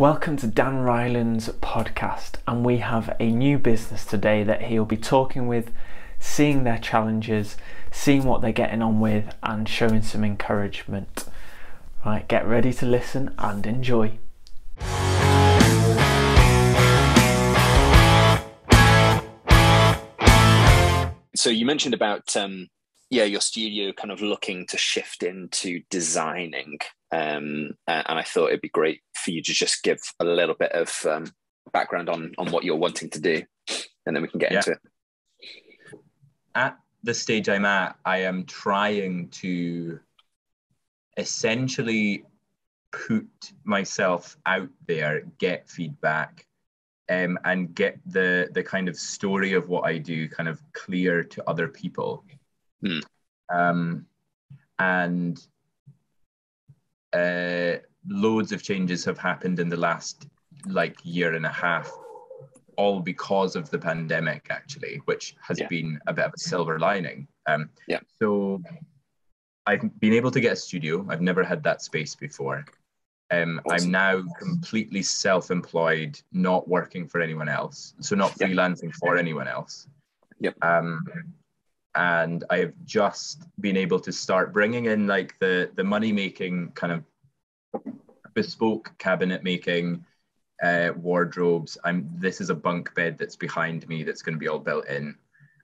Welcome to Dan Ryland's podcast, and we have a new business today that he'll be talking with, seeing their challenges, seeing what they're getting on with, and showing some encouragement. Right, get ready to listen and enjoy. So you mentioned about um, yeah your studio kind of looking to shift into designing, um, and I thought it'd be great for you to just give a little bit of um, background on on what you're wanting to do, and then we can get yeah. into it. At the stage I'm at, I am trying to essentially put myself out there, get feedback, um, and get the the kind of story of what I do kind of clear to other people. Mm. Um, and uh, loads of changes have happened in the last like year and a half, all because of the pandemic, actually, which has yeah. been a bit of a silver lining. Um, yeah. So I've been able to get a studio. I've never had that space before. Um, awesome. I'm now completely self-employed, not working for anyone else, so not yep. freelancing for anyone else. Yep. Um, and I have just been able to start bringing in like the the money making kind of bespoke cabinet making, uh, wardrobes. I'm this is a bunk bed that's behind me that's going to be all built in.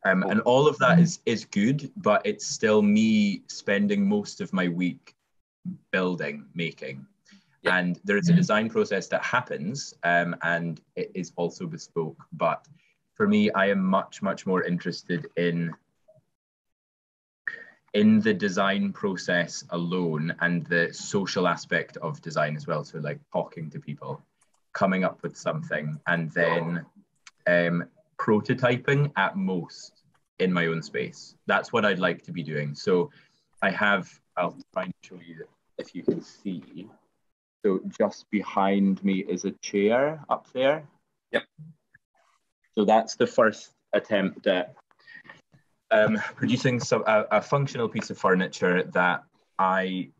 Um, and all of that is is good, but it's still me spending most of my week building, making and there is a design process that happens um, and it is also bespoke but for me i am much much more interested in in the design process alone and the social aspect of design as well so like talking to people coming up with something and then um, prototyping at most in my own space that's what i'd like to be doing so i have i'll try and show you if you can see so just behind me is a chair up there. Yep. So that's the first attempt at um, producing some a, a, functional piece of furniture that I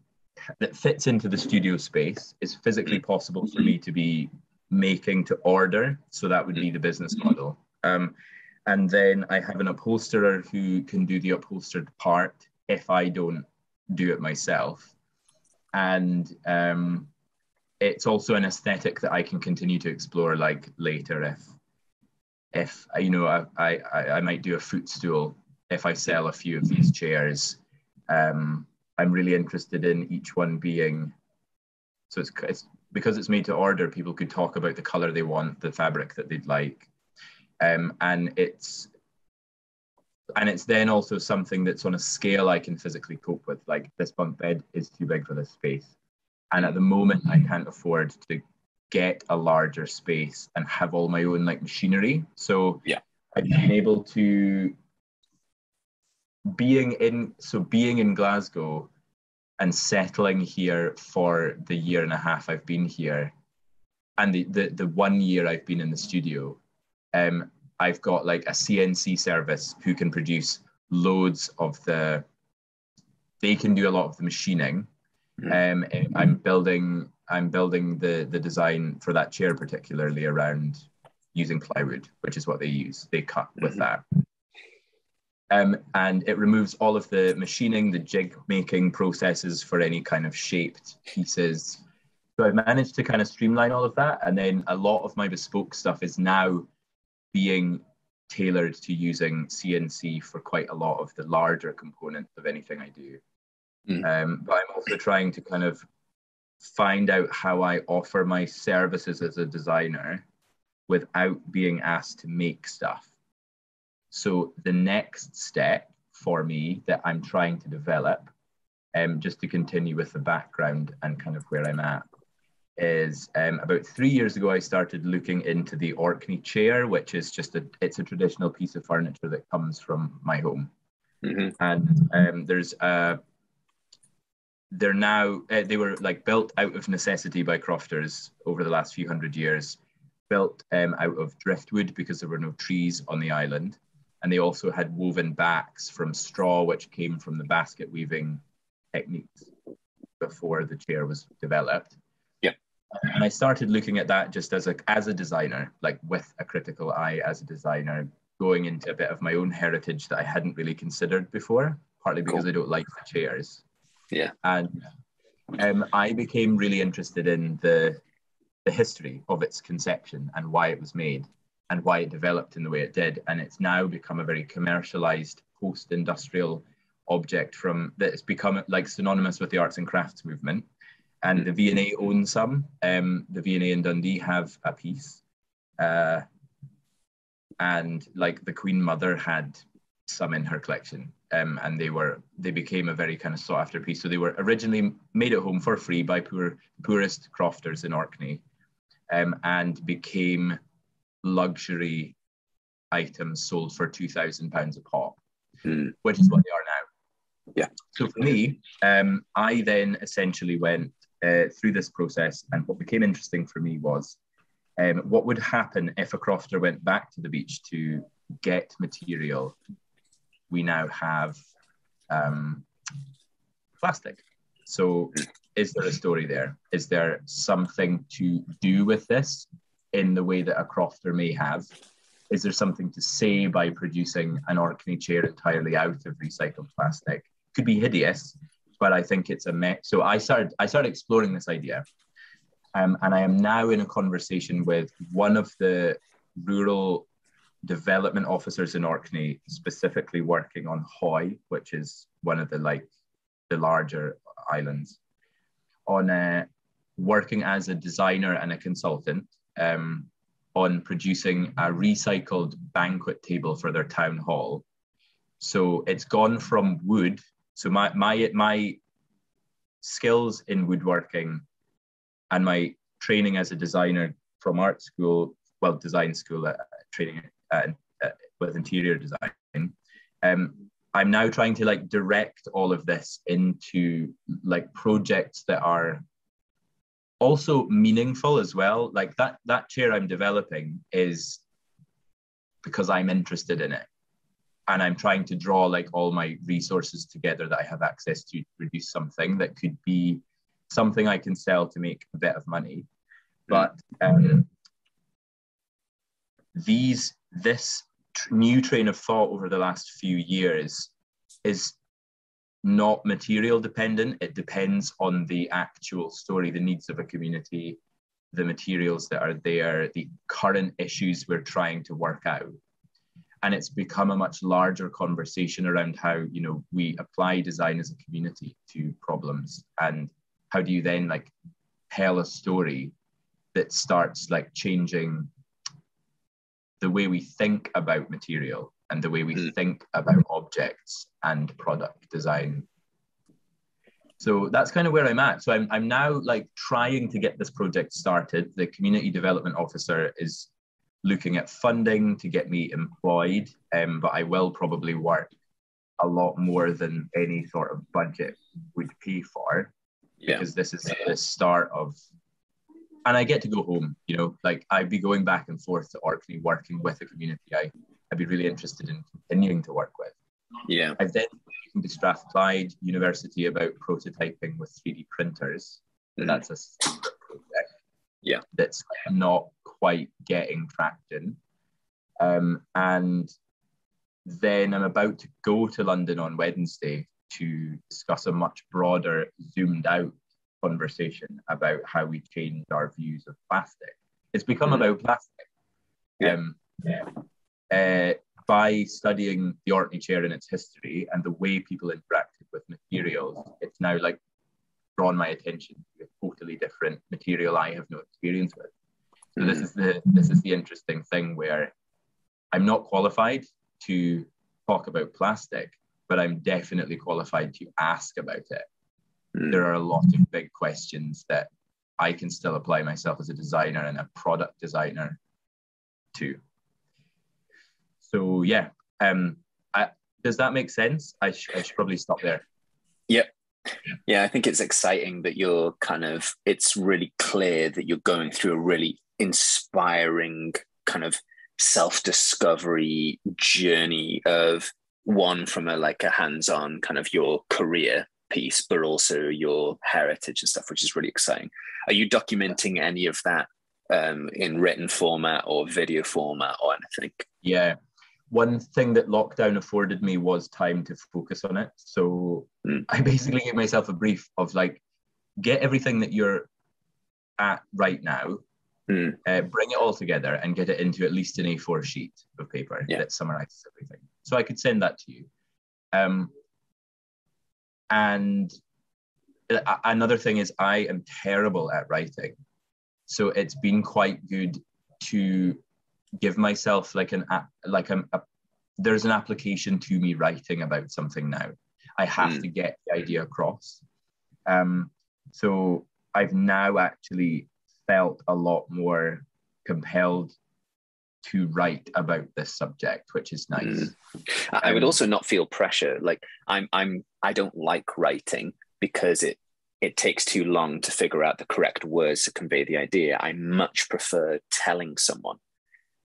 that fits into the studio space. is physically possible for me to be making to order. So that would be the business model. Um, and then I have an upholsterer who can do the upholstered part if I don't do it myself. And um, it's also an aesthetic that I can continue to explore like later if if you know I, I, I might do a footstool if I sell a few of these chairs. Um, I'm really interested in each one being so it's, it's because it's made to order. People could talk about the color they want, the fabric that they'd like, um, and it's and it's then also something that's on a scale I can physically cope with. Like this bunk bed is too big for this space and at the moment i can't afford to get a larger space and have all my own like machinery so yeah i've been able to being in so being in glasgow and settling here for the year and a half i've been here and the the, the one year i've been in the studio um i've got like a cnc service who can produce loads of the they can do a lot of the machining um, I'm building I'm building the the design for that chair particularly around using plywood, which is what they use. They cut with mm-hmm. that. Um, and it removes all of the machining, the jig making processes for any kind of shaped pieces. So I've managed to kind of streamline all of that. And then a lot of my bespoke stuff is now being tailored to using CNC for quite a lot of the larger components of anything I do. Mm. Um, but I'm also trying to kind of find out how I offer my services as a designer without being asked to make stuff. So the next step for me that I'm trying to develop, um, just to continue with the background and kind of where I'm at, is um, about three years ago I started looking into the Orkney chair, which is just a it's a traditional piece of furniture that comes from my home, mm-hmm. and um, there's a they're now uh, they were like built out of necessity by crofters over the last few hundred years built um, out of driftwood because there were no trees on the island and they also had woven backs from straw which came from the basket weaving techniques before the chair was developed yeah and I started looking at that just as a as a designer, like with a critical eye as a designer, going into a bit of my own heritage that I hadn't really considered before, partly because cool. I don't like the chairs. Yeah. And um, I became really interested in the the history of its conception and why it was made and why it developed in the way it did. And it's now become a very commercialized post-industrial object from that it's become like synonymous with the arts and crafts movement. And the V&A owns some. Um, the V&A in Dundee have a piece. Uh, and like the Queen Mother had some in her collection. Um, and they were they became a very kind of sought after piece. So they were originally made at home for free by poor poorest crofters in Orkney, um, and became luxury items sold for two thousand pounds a pop, mm. which is what they are now. Yeah. So for me, um, I then essentially went uh, through this process, and what became interesting for me was um, what would happen if a crofter went back to the beach to get material. We now have um, plastic. So, is there a story there? Is there something to do with this in the way that a crofter may have? Is there something to say by producing an Orkney chair entirely out of recycled plastic? Could be hideous, but I think it's a me- so I started I started exploring this idea, um, and I am now in a conversation with one of the rural development officers in Orkney, specifically working on Hoy, which is one of the like the larger islands, on uh, working as a designer and a consultant um, on producing a recycled banquet table for their town hall. So it's gone from wood. So my my my skills in woodworking and my training as a designer from art school, well, design school, uh, training uh, uh, with interior design. Um, I'm now trying to like direct all of this into like projects that are also meaningful as well. Like that that chair I'm developing is because I'm interested in it. And I'm trying to draw like all my resources together that I have access to, to produce something that could be something I can sell to make a bit of money. But um, these this tr- new train of thought over the last few years is not material dependent. It depends on the actual story, the needs of a community, the materials that are there, the current issues we're trying to work out. And it's become a much larger conversation around how, you know, we apply design as a community to problems and how do you then like tell a story that starts like changing the way we think about material and the way we mm. think about objects and product design. So that's kind of where I'm at. So I'm, I'm now like trying to get this project started. The community development officer is looking at funding to get me employed, um, but I will probably work a lot more than any sort of budget would pay for yeah. because this is the start of and I get to go home, you know, like I'd be going back and forth to Orkney working with a community I, I'd be really interested in continuing to work with. Yeah. I've then spoken to Strathclyde University about prototyping with 3D printers. Mm. That's a project. Yeah. That's not quite getting traction. Um, and then I'm about to go to London on Wednesday to discuss a much broader, zoomed out conversation about how we change our views of plastic. It's become mm about plastic. Yeah. Um, yeah. Uh, by studying the Orkney chair and its history and the way people interacted with materials, it's now like drawn my attention to a totally different material I have no experience with. So this is the this is the interesting thing where I'm not qualified to talk about plastic, but I'm definitely qualified to ask about it mm. there are a lot of big questions that I can still apply myself as a designer and a product designer to. So yeah, um, I, does that make sense? I, sh- I should probably stop there. Yep. Yeah, I think it's exciting that you're kind of, it's really clear that you're going through a really inspiring kind of self discovery journey of one from a like a hands on kind of your career piece, but also your heritage and stuff, which is really exciting. Are you documenting any of that um, in written format or video format or anything? Yeah. One thing that lockdown afforded me was time to focus on it. So mm. I basically gave myself a brief of like, get everything that you're at right now, mm. uh, bring it all together and get it into at least an A4 sheet of paper yeah. that summarizes everything. So I could send that to you. Um, and another thing is, I am terrible at writing. So it's been quite good to give myself like an like a, a there's an application to me writing about something now. I have mm. to get the idea across. Um, so I've now actually felt a lot more compelled to write about this subject, which is nice. Mm. I would um, also not feel pressure. Like I'm, I'm, I don't like writing because it it takes too long to figure out the correct words to convey the idea. I much prefer telling someone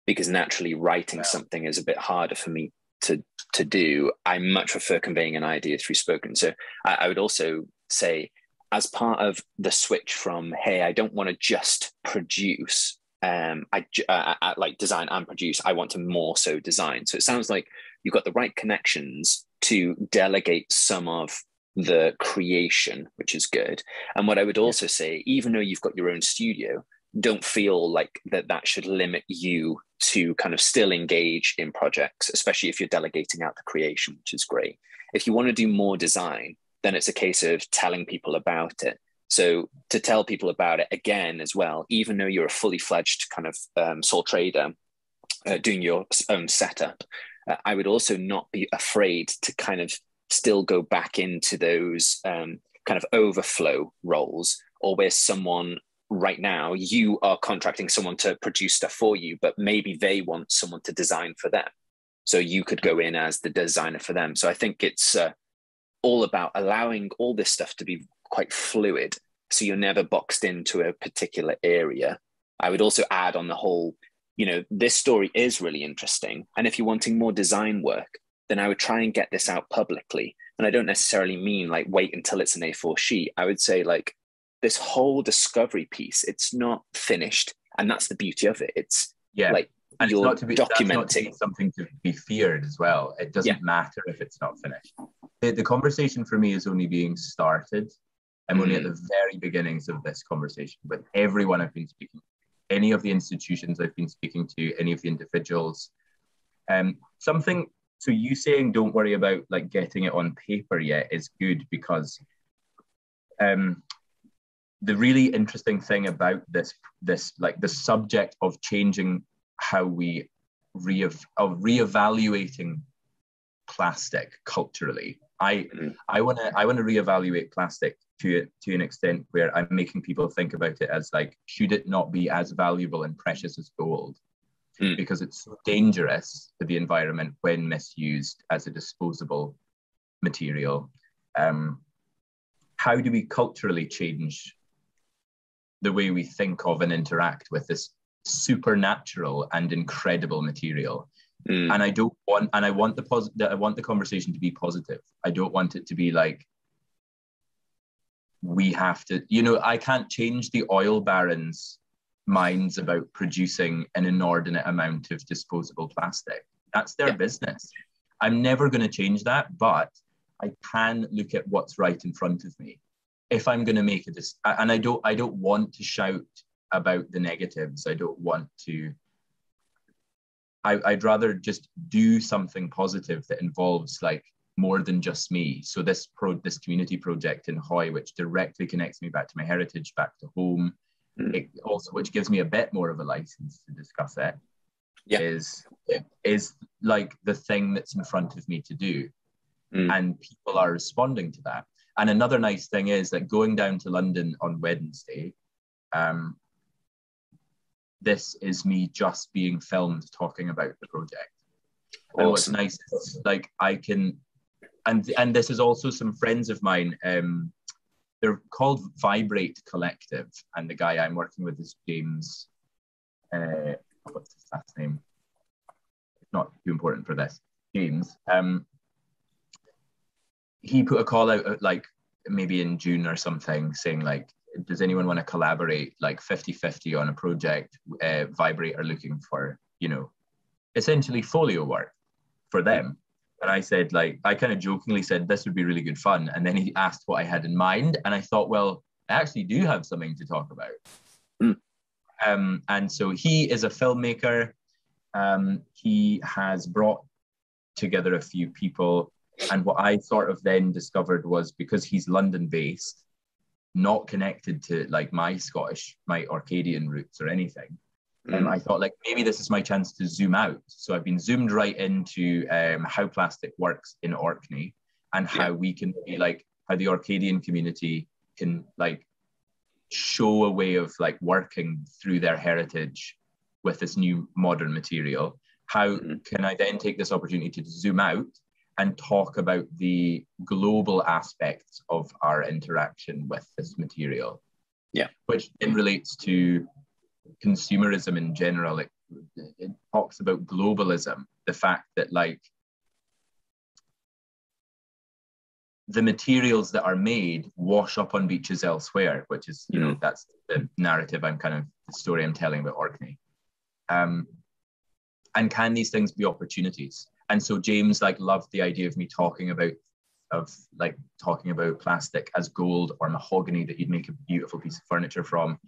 because naturally writing something is a bit harder for me to to do. I much prefer conveying an idea through spoken. So I, I would also say, as part of the switch from hey, I don't want to just produce. Um, I, uh, I like design and produce. I want to more so design. So it sounds like you've got the right connections to delegate some of the creation, which is good. And what I would also say, even though you've got your own studio, don't feel like that that should limit you to kind of still engage in projects, especially if you're delegating out the creation, which is great. If you want to do more design, then it's a case of telling people about it. So to tell people about it again as well, even though you're a fully fledged kind of um, sole trader uh, doing your own setup, uh, I would also not be afraid to kind of still go back into those um, kind of overflow roles or where someone right now you are contracting someone to produce stuff for you but maybe they want someone to design for them so you could go in as the designer for them so i think it's uh, all about allowing all this stuff to be quite fluid so you're never boxed into a particular area i would also add on the whole you know this story is really interesting and if you're wanting more design work then I would try and get this out publicly. And I don't necessarily mean like wait until it's an A4 sheet. I would say like this whole discovery piece, it's not finished. And that's the beauty of it. It's yeah. like and you're not to be, documenting be something to be feared as well. It doesn't yeah. matter if it's not finished. The, the, conversation for me is only being started. I'm mm. only at mm. the very beginnings of this conversation with everyone I've been speaking to, any of the institutions I've been speaking to, any of the individuals. Um, something so you saying don't worry about like getting it on paper yet is good because um the really interesting thing about this this like the subject of changing how we re of reevaluating plastic culturally i mm-hmm. i want to i want to reevaluate plastic to to an extent where i'm making people think about it as like should it not be as valuable and precious as gold mm. because it's so dangerous for the environment when misused as a disposable material. Um, how do we culturally change the way we think of and interact with this supernatural and incredible material? Mm. And I don't want, and I want the positive. I want the conversation to be positive. I don't want it to be like we have to. You know, I can't change the oil barons minds about producing an inordinate amount of disposable plastic. That's their yeah. business. I'm never going to change that, but I can look at what's right in front of me. If I'm going to make a dis- and I don't, I don't want to shout about the negatives. I don't want to. I, I'd rather just do something positive that involves like more than just me. So this pro, this community project in Hoy, which directly connects me back to my heritage, back to home, mm. it also which gives me a bit more of a license to discuss it yeah. is is like the thing that's in front of me to do mm. and people are responding to that and another nice thing is that going down to london on wednesday um, this is me just being filmed talking about the project awesome. and what's nice is like i can and and this is also some friends of mine um, they're called Vibrate Collective, and the guy I'm working with is James. Uh, what's his last name? It's not too important for this. James. Um, he put a call out like maybe in June or something, saying like, does anyone want to collaborate like 50-50 on a project? Uh, Vibrate are looking for, you know, essentially folio work for them. And I said, like, I kind of jokingly said, this would be really good fun. And then he asked what I had in mind. And I thought, well, I actually do have something to talk about. Mm. Um, and so he is a filmmaker. Um, he has brought together a few people. And what I sort of then discovered was because he's London based, not connected to like my Scottish, my Orcadian roots or anything. Um, mm. I thought like maybe this is my chance to zoom out. So I've been zoomed right into um, how plastic works in Orkney and how yeah. we can be like how the Orcadian community can like show a way of like working through their heritage with this new modern material. How mm-hmm. can I then take this opportunity to zoom out and talk about the global aspects of our interaction with this material? Yeah. Which then relates to consumerism in general. It, it talks about globalism, the fact that like the materials that are made wash up on beaches elsewhere, which is, you know, mm. that's the narrative I'm kind of the story I'm telling about Orkney. Um, and can these things be opportunities? And so James like loved the idea of me talking about of like talking about plastic as gold or mahogany that you'd make a beautiful piece of furniture from.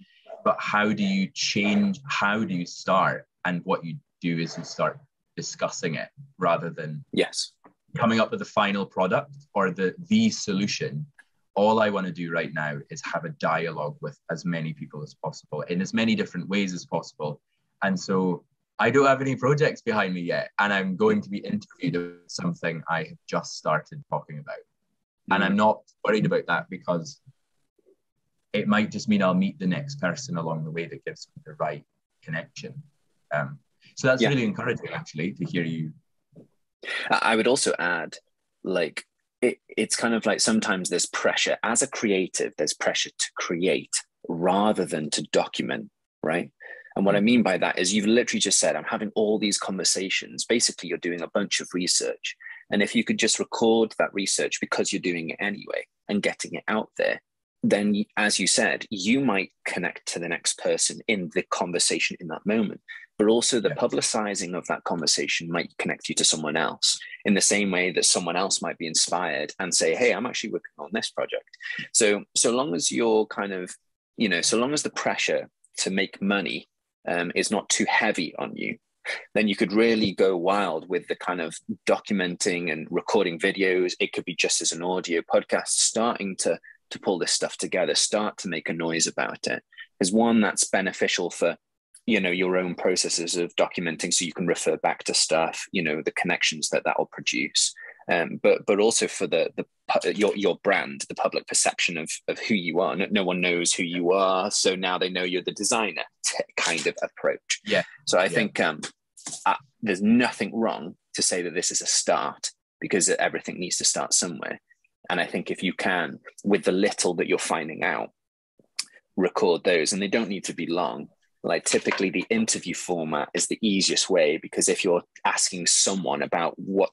But how do you change? How do you start? And what you do is you start discussing it rather than yes coming up with the final product or the the solution all i want to do right now is have a dialogue with as many people as possible in as many different ways as possible and so i don't have any projects behind me yet and i'm going to be interviewed about something i have just started talking about mm-hmm. and i'm mm. not worried about that because it might just mean i'll meet the next person along the way that gives me the right connection um, so that's yeah. really encouraging actually to hear you I would also add, like, it, it's kind of like sometimes there's pressure as a creative, there's pressure to create rather than to document, right? And what I mm. mean by that is you've literally just said, I'm having all these conversations. Basically, you're doing a bunch of research. And if you could just record that research because you're doing it anyway and getting it out there, then as you said, you might connect to the next person in the conversation in that moment but also the publicizing of that conversation might connect you to someone else in the same way that someone else might be inspired and say hey i'm actually working on this project so so long as you're kind of you know so long as the pressure to make money um, is not too heavy on you then you could really go wild with the kind of documenting and recording videos. It could be just as an audio podcast starting to to pull this stuff together start to make a noise about it. Is one that's beneficial for you know your own processes of documenting so you can refer back to stuff you know the connections that that will produce um, but but also for the the your your brand the public perception of of who you are. No, no one knows who you are so now they know you're the designer kind of approach. Yeah. So i yeah. think um uh, there's nothing wrong to say that this is a start because everything needs to start somewhere. And i think if you can with the little that you're finding out record those and they don't need to be long. Like typically the interview format is the easiest way because if you're asking someone about what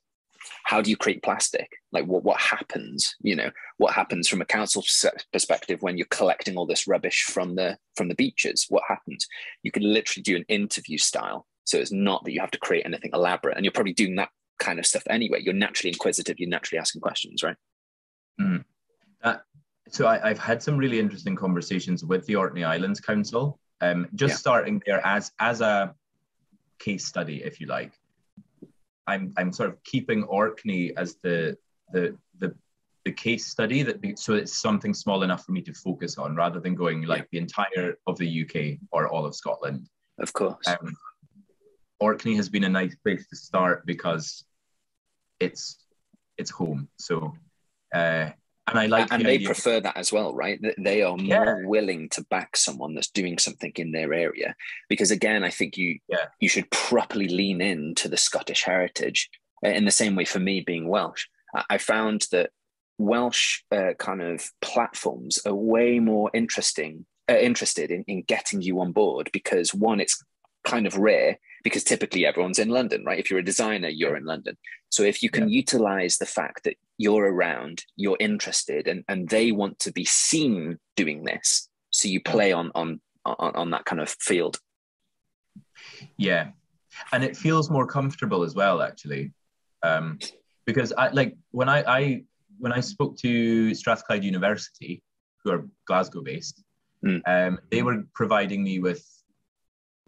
how do you create plastic? Like what what happens you know what happens from a council perspective when you're collecting all this rubbish from the from the beaches? What happens? You can literally do an interview style. So it's not that you have to create anything elaborate and you're probably doing that kind of stuff anyway. You're naturally inquisitive you're naturally asking questions right? Mm. uh, so I, have had some really interesting conversations with the orkney islands council. Um, just yeah. starting there as as a case study, if you like. I'm I'm sort of keeping Orkney as the the the the case study that be, so it's something small enough for me to focus on rather than going like the entire of the UK or all of Scotland. Of course. Um, Orkney has been a nice place to start because it's it's home. So uh, and I like, and the they idea. prefer that as well, right? They are yeah. more willing to back someone that's doing something in their area, because again, I think you yeah. you should properly lean into the Scottish heritage. Uh, in the same way, for me being Welsh, I found that Welsh uh, kind of platforms are way more interesting, uh, interested in, in getting you on board because one, it's kind of rare because typically everyone's in London, right? If you're a designer, you're in London. So if you can yeah. utilize the fact that you're around, you're interested, and and they want to be seen doing this. So you play on on on, on that kind of field. Yeah, and it feels more comfortable as well, actually, um, because I like when I, I when I spoke to Strathclyde University, who are Glasgow based, mm. um, they were providing me with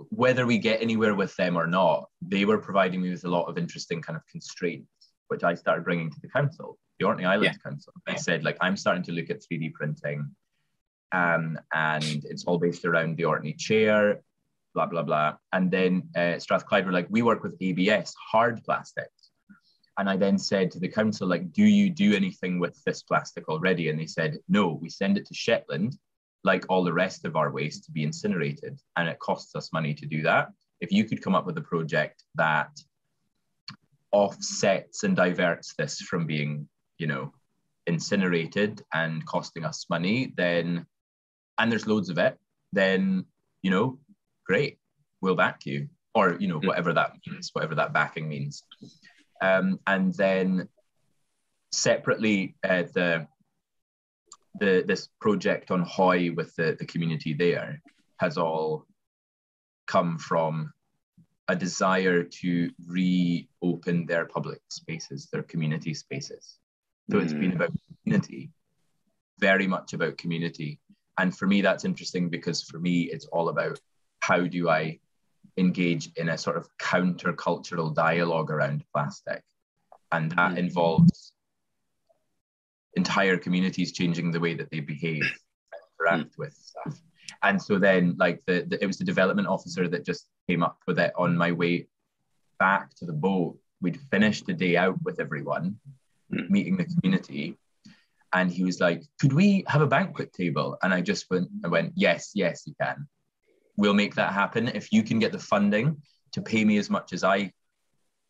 whether we get anywhere with them or not, they were providing me with a lot of interesting kind of constraints, which I started bringing to the council, the Orkney Islands yeah. Council. I said, like, I'm starting to look at 3D printing, um, and it's all based around the Orkney chair blah, blah, blah. And then uh, Strathclyde were like, we work with ABS, hard plastics. And I then said to the council, like, do you do anything with this plastic already? And they said, no, we send it to Shetland, like all the rest of our waste, to be incinerated. And it costs us money to do that. If you could come up with a project that offsets and diverts this from being, you know, incinerated and costing us money, then, and there's loads of it, then, you know, great, we'll back you, or you know hmm. whatever that means, whatever that backing means. Um, and then separately, uh, the the this project on Hoy with the, the community there has all come from a desire to reopen their public spaces, their community spaces. So mm. it's been hmm. about community, very much about community. And for me, that's interesting because for me, it's all about how do I engage in a sort of countercultural dialogue around plastic? And that mm-hmm. involves entire communities changing the way that they behave, interact mm-hmm. with stuff. And so then, like the, the, it was the development officer that just came up with it on my way back to the boat. We'd finished the day out with everyone, mm-hmm. meeting the community, and he was like, "Could we have a banquet table?" And I just went, I went, "Yes, yes, you can." we'll make that happen. If you can get the funding to pay me as much as I,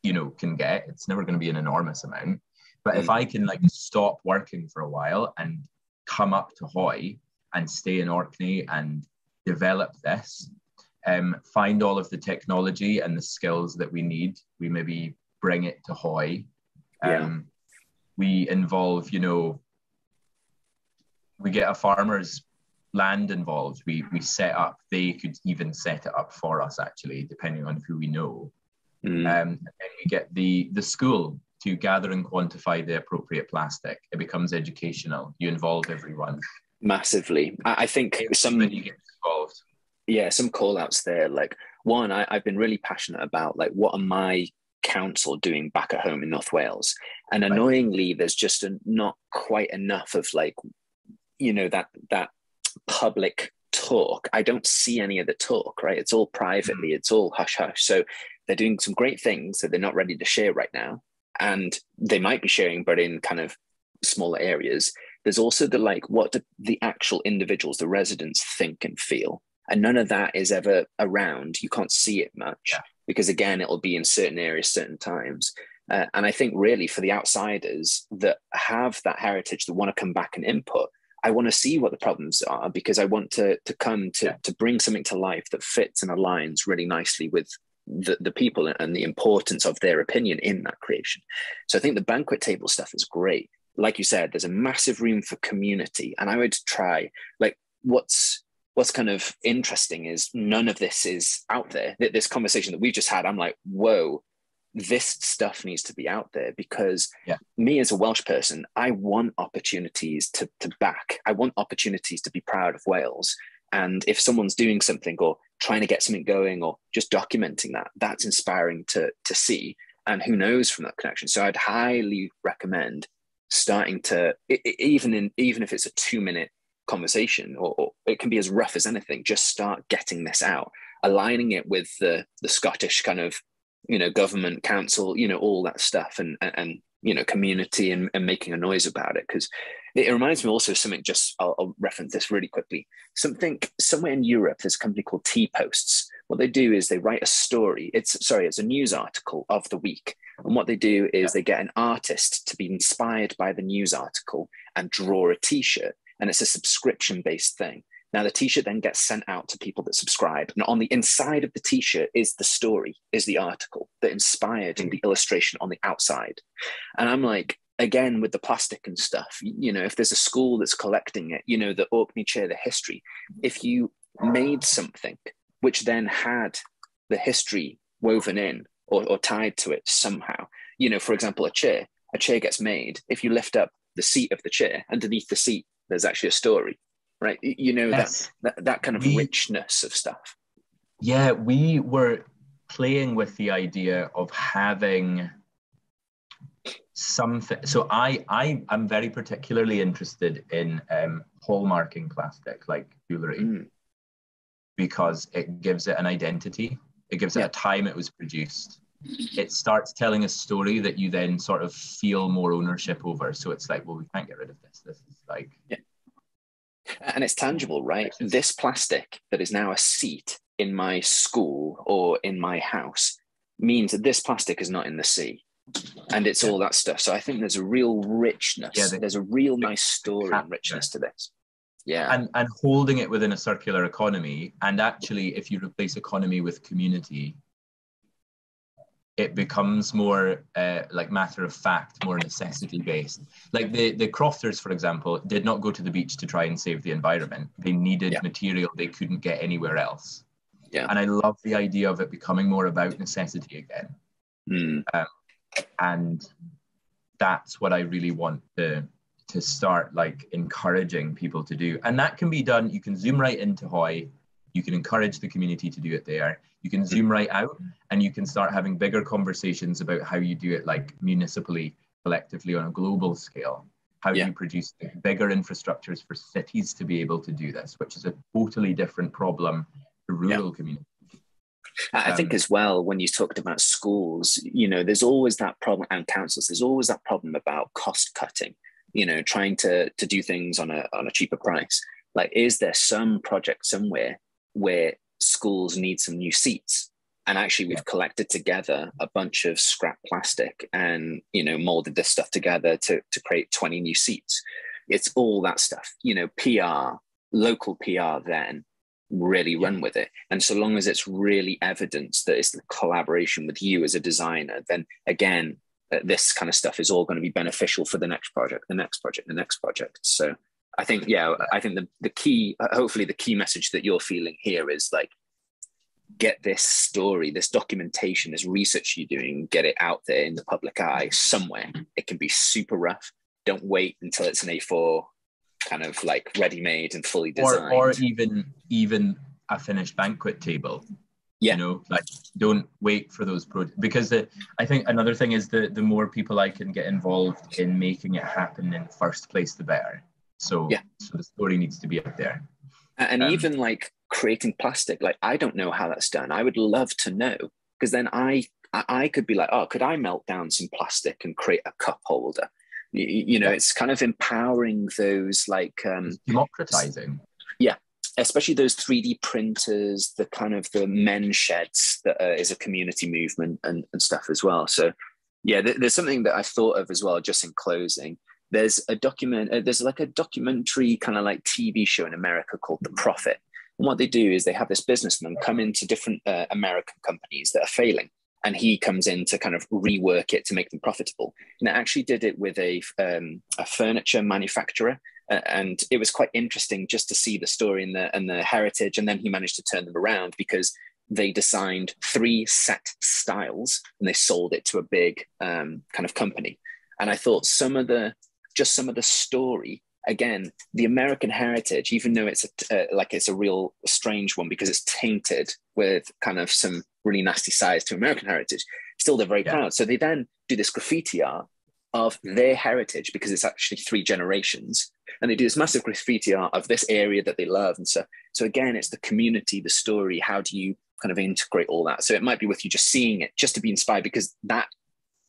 you know, can get, it's never going to be an enormous amount. But mm. if I can like stop working for a while and come up to Hoy and stay in Orkney and develop this, um, find all of the technology and the skills that we need, we maybe bring it to Hoy. Um, yeah. We involve, you know, we get a farmer's land involved. We we set up. They could even set it up for us actually, depending on who we know. Mm. Um, and we get the the school to gather and quantify the appropriate plastic. It becomes educational. You involve everyone massively. I, think gets involved. Yeah, some call outs there. Like one, I, I've been really passionate about like what are my council doing back at home in North Wales. And annoyingly, there's just a, not quite enough of like, you know, that that public talk. I don't see any of the talk, right? It's all privately, mm. it's all hush hush. So they're doing some great things that they're not ready to share right now. And they might be sharing, but in kind of smaller areas. There's also the like, what do the actual individuals, the residents think and feel? And none of that is ever around. You can't see it much yeah. because, again, it'll be in certain areas, certain times. Uh, and I think really for the outsiders that have that heritage that want to come back and input, I want to see what the problems are because I want to to come to yeah. to bring something to life that fits and aligns really nicely with the, the people and the importance of their opinion in that creation. So I think the banquet table stuff is great. Like you said, there's a massive room for community, and I would try like what's what's kind of interesting is none of this is out there. This conversation that we've just had, I'm like, whoa, this stuff needs to be out there because yeah. me as a Welsh person, I want opportunities to, to back. I want opportunities to be proud of Wales. And if someone's doing something or trying to get something going or just documenting that, that's inspiring to, to see. And who knows from that connection. So I'd highly recommend starting to even in even if it's a two minute conversation or, or it can be as rough as anything, just start getting this out, aligning it with the the Scottish kind of you know government council you know all that stuff and, and you know community and, and making a noise about it because it, reminds me also of something just I'll, I'll, reference this really quickly. Something somewhere in europe there's a company called t posts what they do is they write a story it's sorry it's a news article of the week. And what they do is they get an artist to be inspired by the news article and draw a t-shirt. And it's a subscription based thing now, the t shirt then gets sent out to people that subscribe. And on the inside of the t shirt is the story, is the article that inspired hmm. the illustration on the outside. And I'm like, again with the plastic and stuff you know if there's a school that's collecting it you know the orkney chair the history if you made something which then had the history woven in or, or tied to it somehow you know for example a chair a chair gets made if you lift up the seat of the chair underneath the seat there's actually a story right? You know yes. that, that that kind of we, richness of stuff. Yeah we were playing with the idea of having something so i i am very particularly interested in um, hallmarking plastic like jewelry. Mm. because it gives it an identity. It gives yeah. it a time it was produced. It starts telling a story that you then sort of feel more ownership over. So it's like well we can't get rid of this. This is like yeah and it's tangible right this plastic that is now a seat in my school or in my house means that this plastic is not in the sea and it's all that stuff. So I think there's a real richness. Yeah, there's a real nice story and richness to this. Yeah. And and holding it within a circular economy. And actually, if you replace economy with community, it becomes more uh, like matter of fact, more necessity based. Like the the crofters, for example, did not go to the beach to try and save the environment. They needed yeah. material they couldn't get anywhere else. Yeah. And I love the idea of it becoming more about necessity again. Mm. Um, and that's what I really want to to start like encouraging people to do. And that can be done. You can zoom right into Hoy. You can encourage the community to do it there. You can zoom right out and you can start having bigger conversations about how you do it like municipally, collectively on a global scale. How yeah. do you produce bigger infrastructures for cities to be able to do this, which is a totally different problem to rural yeah. communities. I um, think as well, when you talked about schools, you know, there's always that problem, and councils, there's always that problem about cost cutting. You know, trying to to do things on a on a cheaper price. Like, is there some project somewhere where schools need some new seats? And actually, we've collected together a bunch of scrap plastic and you know molded this stuff together to to create 20 new seats. It's all that stuff. You know, PR, local PR then really run with it. And so long as it's really evidence that it's the collaboration with you as a designer, then again, uh, this kind of stuff is all going to be beneficial for the next project, the next project, the next project. So I think, yeah, I think the, the key, hopefully the key message that you're feeling here is like, get this story, this documentation, this research you're doing, get it out there in the public eye somewhere. It can be super rough. Don't wait until it's an A4 kind of like ready made and fully designed. Or, or even even a finished banquet table. Yeah. You know, like don't wait for those pro because the I think another thing is the the more people I can get involved in making it happen in the first place, the better. So yeah. so the story needs to be up there. And um, even like creating plastic, like I don't know how that's done. I would love to know because then I I could be like, oh, could I melt down some plastic and create a cup holder? you, you know it's kind of empowering those like um, democratizing yeah especially those 3d printers the kind of the men sheds that uh, is a community movement and, and stuff as well so yeah th- there's something that i thought of as well just in closing there's a document uh, there's like a documentary kind of like tv show in america called the Profit and what they do is they have this businessman come into different uh, american companies that are failing and he comes in to kind of rework it to make them profitable. And I actually did it with a, um, a furniture manufacturer, uh, and it was quite interesting just to see the story and the and the heritage. And then he managed to turn them around because they designed three set styles and they sold it to a big um, kind of company. And I thought some of the just some of the story again the american heritage even though it's a, uh, like it's a real strange one because it's tainted with kind of some really nasty sides to American heritage, still they're very yeah. proud. So they then do this graffiti art of their heritage because it's actually three generations. And they do this massive graffiti art of this area that they love. And so, so again, it's the community, the story. How do you kind of integrate all that? So it might be with you just seeing it, just to be inspired, because that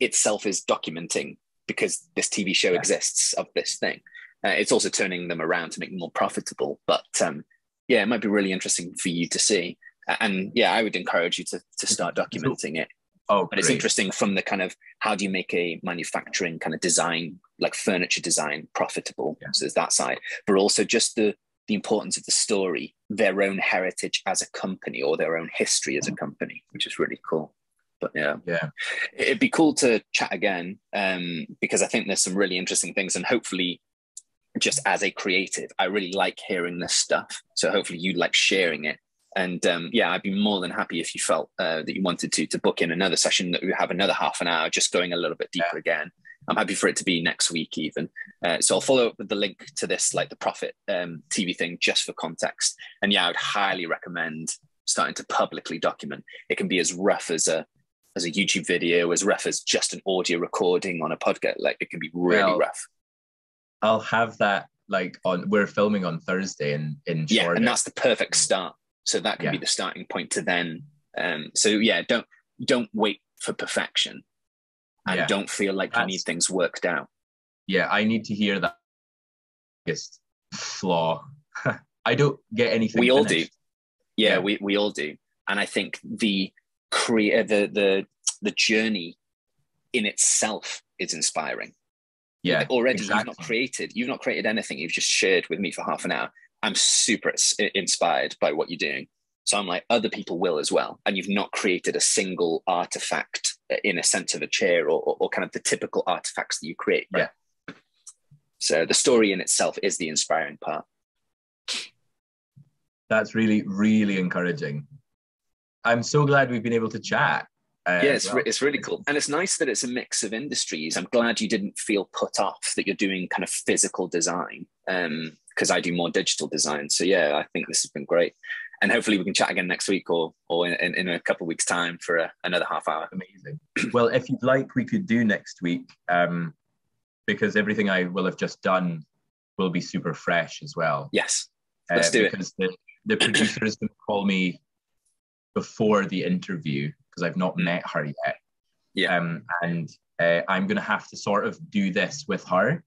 itself is documenting because this TV show yeah. exists of this thing. Uh, it's also turning them around to make them more profitable. But um, yeah, it might be really interesting for you to see and yeah i would encourage you to, to start documenting it oh but it's interesting from the kind of how do you make a manufacturing kind of design like furniture design profitable yeah. so there's that side but also just the the importance of the story their own heritage as a company or their own history as a company which is really cool But yeah, yeah, it'd be cool to chat again um, because I think there's some really interesting things, and hopefully, just as a creative, I really like hearing this stuff. So hopefully, you like sharing it. And um, yeah, I'd be more than happy if you felt uh, that you wanted to to book in another session that we have another half an hour, just going a little bit deeper yeah. again. I'm happy for it to be next week even. Uh, so I'll follow up with the link to this, like the Profit um, TV thing, just for context. And yeah, I would highly recommend starting to publicly document. It can be as rough as a as a YouTube video, as rough as just an audio recording on a podcast. Like it can be really well, rough. I'll have that like on. We're filming on Thursday in in yeah, and that's the perfect start. So that can yeah. be the starting point to then. Um, so yeah, don't don't wait for perfection and yeah. don't feel like That's, you need things worked out. Yeah, I need to hear that biggest flaw. I don't get anything. We all do. Yeah, yeah, we, we all do. And I think the create uh, the the the journey in itself is inspiring. Yeah. Already exactly. you've not created, you've not created anything. You've just shared with me for half an hour. I'm super inspired by what you're doing. So I'm like, other people will as well. And you've not created a single artifact in a sense of a chair or, or, or kind of the typical artifacts that you create. Right? Yeah. So the story in itself is the inspiring part. That's really, really encouraging. I'm so glad we've been able to chat. Uh, yeah, it's, well. re- it's really cool. And it's nice that it's a mix of industries. I'm glad you didn't feel put off that you're doing kind of physical design because um, I do more digital design. So, yeah, I think this has been great and hopefully we can chat again next week or or in, in a couple of weeks time for a, another half hour amazing well if you'd like we could do next week um, because everything i will have just done will be super fresh as well yes let's uh, do because it the, the producer is going to call me before the interview because i've not mm. met her yet yeah um, and uh, i'm going to have to sort of do this with her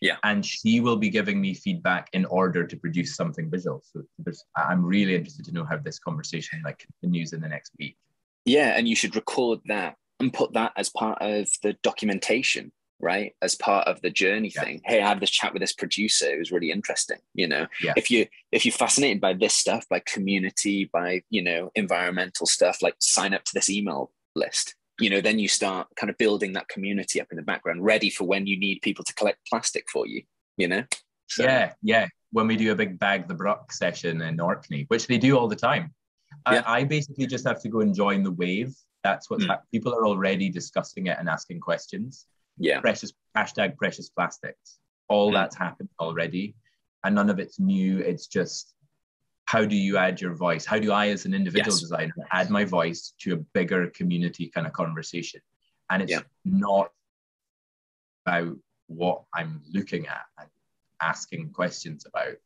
yeah. And she will be giving me feedback in order to produce something visual. So there's, I'm really interested to know how this conversation like continues in the next week. Yeah, and you should record that and put that as part of the documentation, right? As part of the journey yeah. thing. Hey, I had this chat with this producer. It was really interesting. You know, yeah. if you if you're fascinated by this stuff, by community, by you know environmental stuff, like sign up to this email list you know then you start kind of building that community up in the background ready for when you need people to collect plastic for you you know so. yeah yeah when we do a big Bag the Bruck session in orkney which they do all the time yeah. I, I, basically just have to go and join the wave that's what mm. people are already discussing it and asking questions yeah precious hashtag precious plastics all mm. that's happened already and none of it's new it's just how do you add your voice? How do I, as an individual yes. designer, add my voice to a bigger community kind of conversation? And it's yeah. not about what I'm looking at and asking questions about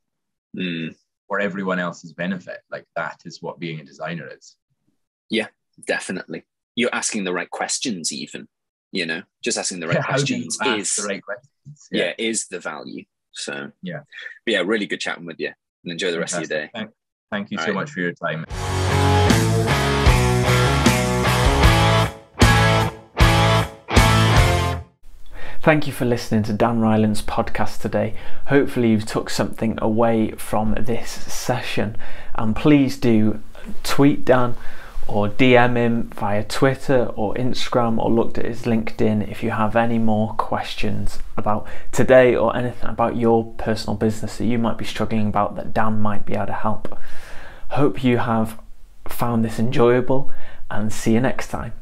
mm. for everyone else's benefit. Like that is what being a designer is. Yeah, definitely. You're asking the right questions, even. You know, just asking the right yeah, questions is the right questions. Yeah. yeah, is the value. So yeah, but yeah, really good chatting with you and enjoy the rest of your day. Thank, thank you All so right. much for your time. Thank you for listening to Dan Ryland's podcast today. Hopefully, you've took something away from this session. And please do tweet Dan or DM him via Twitter or Instagram or looked at his LinkedIn if you have any more questions about today or anything about your personal business that you might be struggling about that Dan might be able to help. Hope you have found this enjoyable and see you next time.